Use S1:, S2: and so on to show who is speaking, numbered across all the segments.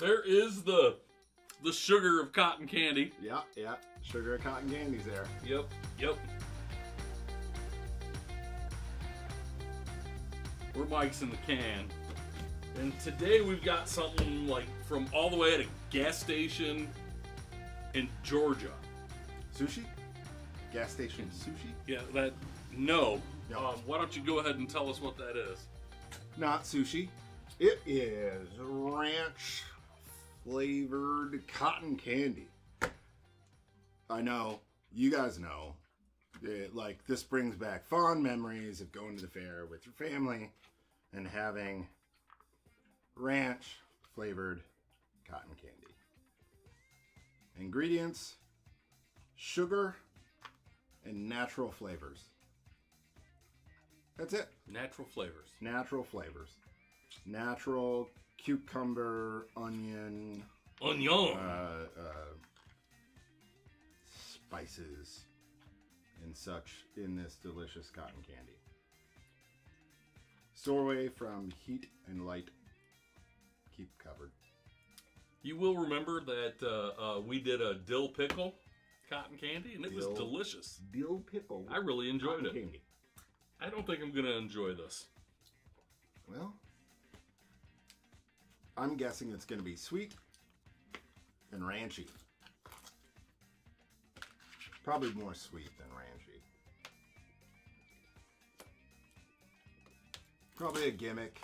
S1: There is the the sugar of cotton candy.
S2: Yeah, yeah. Sugar of cotton candies there.
S1: Yep, yep. We're Mike's in the can. And today we've got something like from all the way at a gas station in Georgia.
S2: Sushi? Gas station sushi?
S1: Yeah, that no.
S2: No.
S1: Um, why don't you go ahead and tell us what that is?
S2: Not sushi. It is ranch flavored cotton candy. I know. You guys know. It, like, this brings back fond memories of going to the fair with your family and having ranch flavored cotton candy. Ingredients sugar and natural flavors. That's it
S1: Natural flavors.
S2: natural flavors natural cucumber onion
S1: Onion.
S2: uh, uh, spices and such in this delicious cotton candy store away from heat and light keep covered
S1: you will remember that uh, uh, we did a dill pickle cotton candy, and it was delicious.
S2: dill pickle
S1: I really enjoyed it.
S2: candy
S1: I don't think I'm gonna enjoy this.
S2: well i'm guessing it's going to be sweet and ranchy probably more sweet than ranchy Probably a gimmick.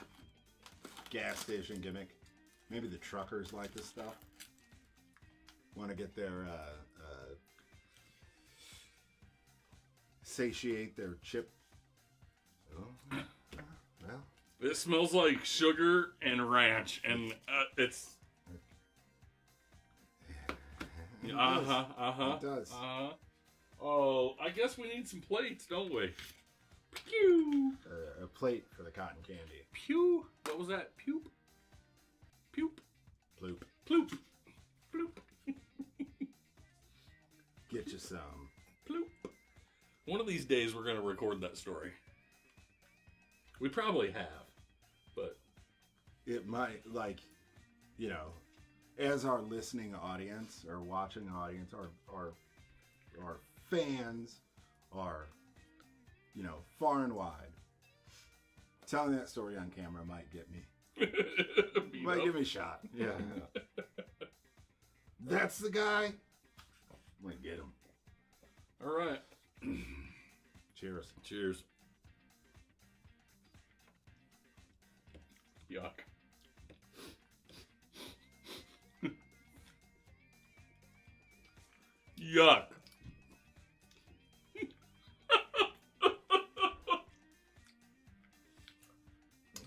S2: Gas station gimmick. Maybe the truckers like this stuff. Want to get their, uh, uh, satiate their chip.
S1: It smells like sugar and ranch, and uh, it's
S2: it
S1: uh huh, uh huh,
S2: It does.
S1: uh huh. Oh, I guess we need some plates, don't we? Pew,
S2: Uh, a plate for the cotton candy.
S1: pew. What was that? Pupe, pupe,
S2: Bloop.
S1: ploop, ploop,
S2: Get you some.
S1: ploop. One of these days, we're gonna record that story. We probably have,
S2: It might, like, you know, as our listening audience or watching audience, our, our, our fans are, you know, far and wide. Telling that story on camera might get me, might
S1: up.
S2: give me a shot. Yeah. That's the guy. I'm gonna get him.
S1: All right.
S2: Cheers.
S1: Cheers. Yuck. Yuck.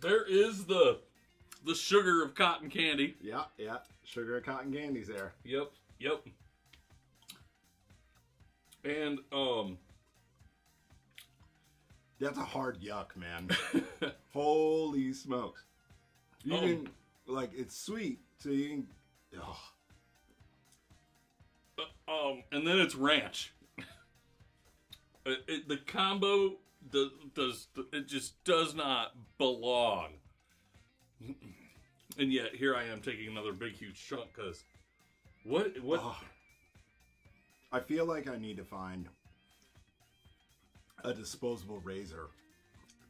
S1: there is the the sugar of cotton candy.
S2: Yeah, yeah. Sugar of cotton candy's there.
S1: Yep, yep. And um
S2: That's a hard yuck, man. Holy smokes. You
S1: Um,
S2: can, like, it's sweet, so you can. Oh,
S1: Um, and then it's ranch. It, it- the combo does, does it just does not belong. And yet here I am taking another big huge chunk because what what
S2: Oh. I feel like I need to find a disposable razor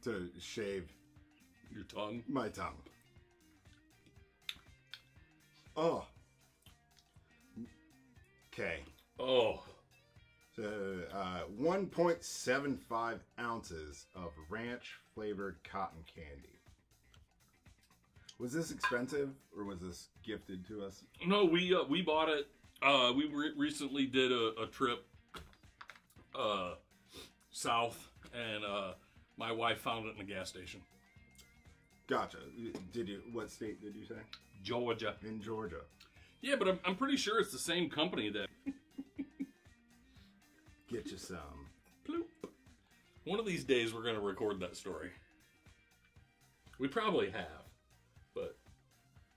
S2: to shave
S1: your tongue?
S2: my tongue. Oh. Okay.
S1: Oh,
S2: So, uh, 1.75 ounces of ranch flavored cotton candy. Was this expensive or was this gifted to us?
S1: no, we uh, we bought it. Uh, we re- recently did a, a trip uh, south, and uh, my wife found it in a gas station,
S2: Gotcha. Did you? What state did you say?
S1: Georgia.
S2: In Georgia.
S1: Yeah, but I'm, I'm pretty sure it's the same company that
S2: Get you some.
S1: Bloop. One of these days, we're going to record that story. We probably have, but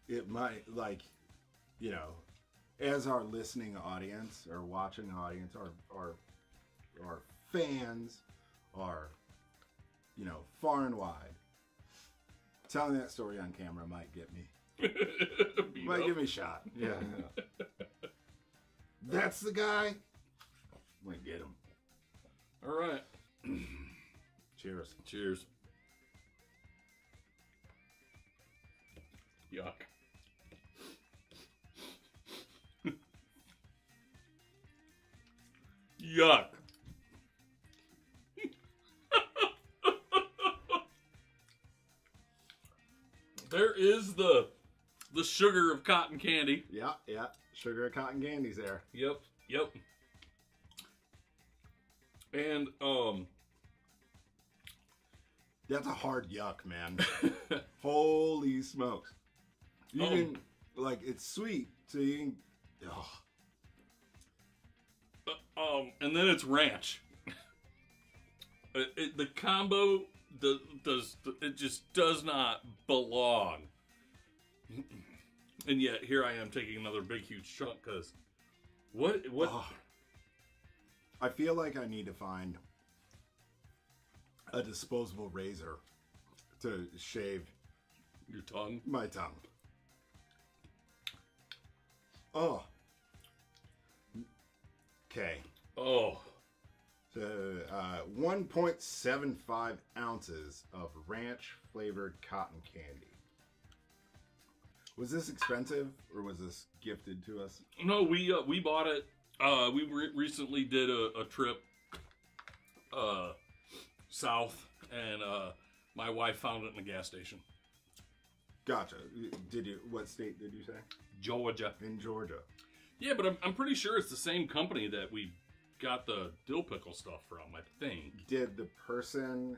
S2: It might like, you know, as our listening audience or watching audience, our our our fans are, you know, far and wide. Telling that story on camera might get me. Might
S1: up.
S2: give me a shot. Yeah. That's the guy. Might get them.
S1: All right.
S2: Cheers.
S1: Cheers. Yuck. Yuck. there is the the sugar of cotton candy.
S2: Yeah, yeah. Sugar of cotton candy's there.
S1: Yep, yep. And um
S2: That's a hard yuck, man. Holy smokes. You can, like, it's sweet, so you can. Oh,
S1: Uh, um, and then it's ranch. It, it- the combo does, does it just does not belong. And yet here I am taking another big huge chunk because what what
S2: oh. I feel like I need to find a disposable razor to shave
S1: your tongue?
S2: my tongue. Oh. Okay.
S1: Oh,
S2: So, uh, 1.75 ounces of ranch flavored cotton candy. Was this expensive or was this gifted to us?
S1: no, we uh, we bought it. Uh, we re- recently did a, a trip uh, south, and uh, my wife found it in a gas station,
S2: Gotcha. Did you? What state did you say?
S1: Georgia.
S2: In Georgia.
S1: Yeah, but I'm, I'm pretty sure it's the same company that we got the dill pickle stuff from. I think.
S2: Did the person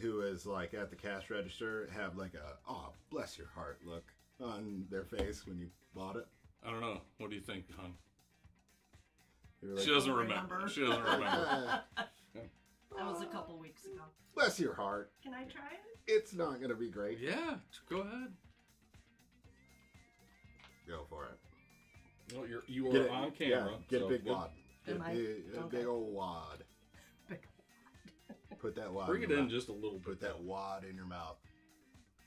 S2: who is like at the cash register have like a "oh bless your heart" look on their face when you bought it?
S1: I don't know. What do you think, hon?
S2: They were like,
S1: she doesn't remember.
S3: remember.
S1: She doesn't remember.
S3: That was a couple weeks ago.
S2: bless your heart.
S3: Can I try it?
S2: It's not gonna be great.
S1: yeah, go ahead.
S2: Go for it.
S1: Well, you're you are
S2: Get it,
S1: on
S2: yeah,
S1: camera.
S2: get
S1: so
S2: a big wad. Get
S3: Am
S2: a
S3: I?
S2: big, a
S3: Okay.
S2: big old wad.
S3: Big
S2: Put that wad.
S1: Bring it
S2: your
S1: in
S2: mouth.
S1: just a little
S2: Put
S1: bit.
S2: that wad in your mouth.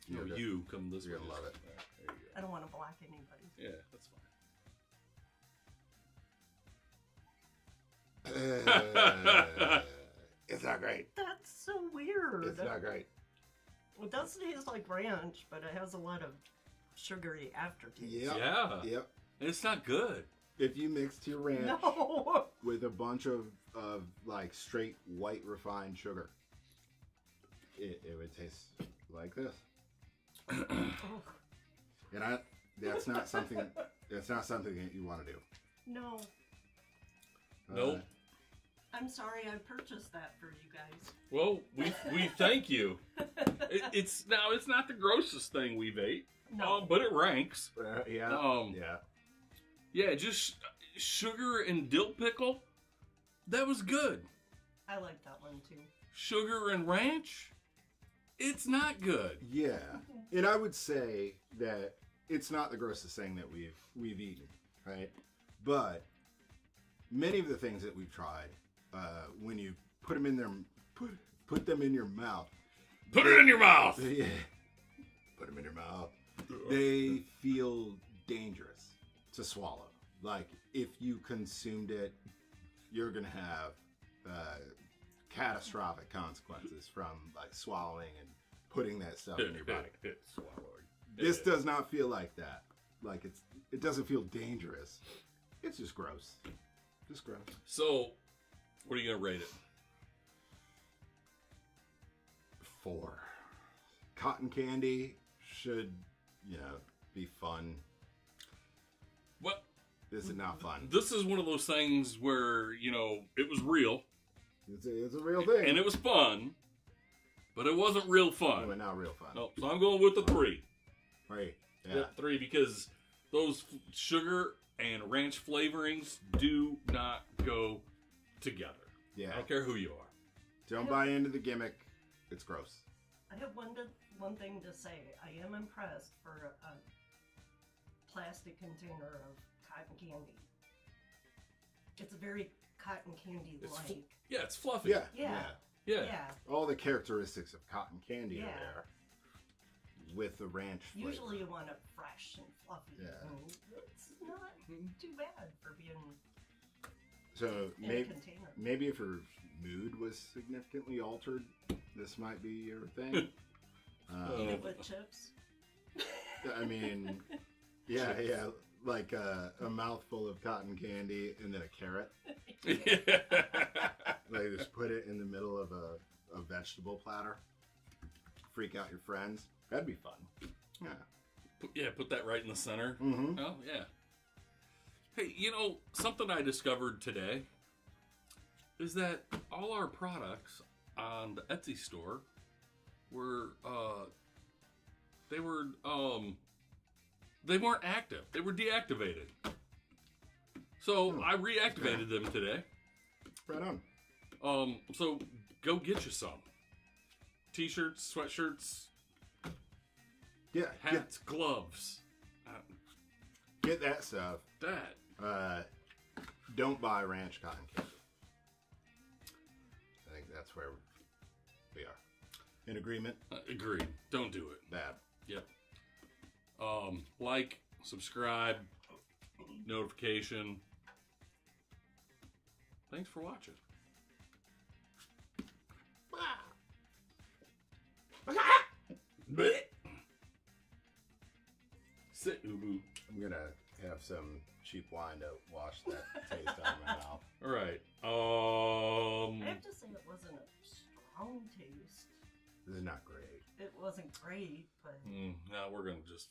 S2: You're good.
S1: you come this
S2: You're
S1: way.
S2: gonna love it.
S1: There you
S3: I don't want to block anybody.
S1: Yeah, that's fine.
S2: Uh, it's not great.
S3: That's so weird.
S2: It's not great.
S3: It does taste like ranch, but it has a lot of sugary aftertaste.
S2: Yep.
S1: Yeah,
S2: Yep.
S1: and it's not good.
S2: If you mixed your ranch
S3: No.
S2: with a bunch of, of like straight white refined sugar, it, it would taste like this.
S3: Oh,
S2: And I that's not something that's not something that you want to do.
S3: no.
S1: Nope.
S3: I'm sorry I purchased that for you guys.
S1: Well, we we thank you. It, it's now it's not the grossest thing we've ate,
S3: No.
S1: um, but it ranks.
S2: Uh, yeah.
S1: Um,
S2: yeah.
S1: Yeah, just sugar and dill pickle. That was good.
S3: I like that one too.
S1: Sugar and ranch. It's not good.
S2: Yeah. And I would say that it's not the grossest thing that we've we've eaten, right? But many of the things that we've tried, uh, when you put them in their put put them in your mouth,
S1: Put it in your mouth.
S2: yeah, put them in your mouth, they feel dangerous to swallow. Like if you consumed it, you're gonna have uh, catastrophic consequences from like swallowing and putting that stuff in your body.
S1: Swallowing.
S2: This does not feel like that. Like it's it doesn't feel dangerous. It's just gross. Just gross.
S1: So, what are you gonna rate it?
S2: Four. Cotton candy should, you know, be fun.
S1: What?
S2: This is not fun.
S1: This is one of those things where you know it was real
S2: It's a, it's a real thing.
S1: and it was fun, but it wasn't real fun.
S2: but not real fun.
S1: No, so I'm going with the three.
S2: Right. Yeah.
S1: Yep, three because those f- sugar and ranch flavorings do not go together.
S2: Yeah.
S1: I don't care who you are.
S2: Don't buy into the gimmick. It's gross.
S3: I have one to, one thing to say. I am impressed for a, a plastic container of cotton candy. It's a very cotton candy
S1: It's
S3: like.
S1: fu- Yeah, it's fluffy.
S2: Yeah.
S3: Yeah.
S1: yeah,
S3: yeah.
S2: All the characteristics of cotton candy
S3: Yeah.
S2: are there. with the ranch flavor.
S3: Usually you want it fresh and fluffy.
S2: Yeah.
S3: and it's not too bad for being
S2: So
S3: in a
S2: maybe
S3: container.
S2: maybe if her mood was significantly altered, this might be your thing.
S3: Eat
S2: Uh,
S3: it with chips.
S2: I mean, yeah, yeah, like uh, a mouthful of cotton candy and then a carrot. Like just put it in the middle of a, a vegetable platter. Freak out your friends. That'd be fun. Yeah.
S1: Put- yeah, put that right in the center.
S2: Mm-hmm.
S1: Oh yeah. Hey, you know something I discovered today is that all our products on the Etsy store were uh they were um they weren't active. They were deactivated. So
S2: Hmm.
S1: I reactivated them today.
S2: Right on.
S1: Um so go get you some. T-shirts, sweatshirts,
S2: Yeah,
S1: hats, gloves.
S2: Get that stuff.
S1: that
S2: Uh, don't buy ranch cotton candy. I think that's where we are. In agreement?
S1: uh, agreed. Don't do it.
S2: Bad.
S1: Yep. Um, like, subscribe, notification. Thanks for watching.
S2: Some cheap wine to wash that taste out of my mouth.
S1: All right. Um.
S3: I have to say it wasn't a strong taste.
S2: This is not great.
S3: It wasn't great, but
S1: mm, now we're gonna just